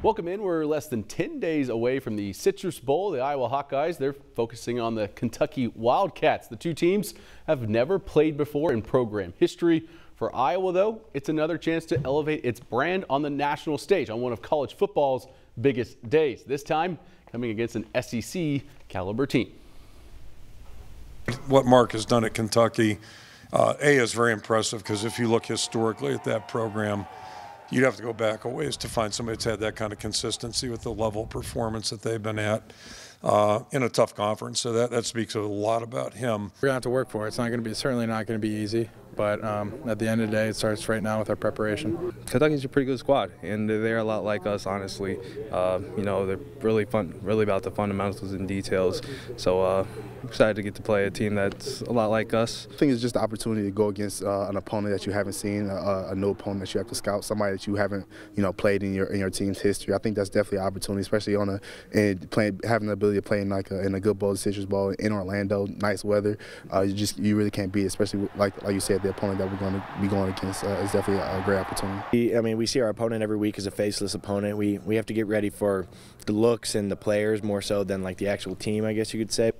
Welcome in. We're less than 10 days away from the Citrus Bowl. The Iowa Hawkeyes, they're focusing on the Kentucky Wildcats. The two teams have never played before in program history. For Iowa, though, it's another chance to elevate its brand on the national stage on one of college football's biggest days. This time, coming against an SEC caliber team. What Mark has done at Kentucky, uh, A, is very impressive because if you look historically at that program, you'd have to go back a ways to find somebody that's had that kind of consistency with the level of performance that they've been at uh, in a tough conference. So that, that speaks a lot about him. We're going to have to work for it. It's not going to be certainly not going to be easy. But um, at the end of the day, it starts right now with our preparation. Kentucky's a pretty good squad, and they're a lot like us, honestly. Uh, you know, they're really fun, really about the fundamentals and details. So uh, excited to get to play a team that's a lot like us. I think it's just the opportunity to go against uh, an opponent that you haven't seen, a, a, new opponent that you have to scout, somebody that you haven't, you know, played in your in your team's history. I think that's definitely an opportunity, especially on a and playing having the ability to play in like a, in a good bowl, Citrus Bowl in Orlando, nice weather. Uh, you just you really can't beat, especially like like you said, the opponent that we're going to be going against uh, is definitely a, great opportunity. I mean, we see our opponent every week as a faceless opponent. We we have to get ready for the looks and the players more so than like the actual team, I guess you could say.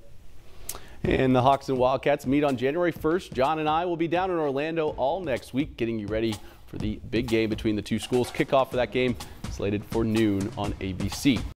And the Hawks and Wildcats meet on January 1st. John and I will be down in Orlando all next week, getting you ready for the big game between the two schools. Kickoff for that game slated for noon on ABC.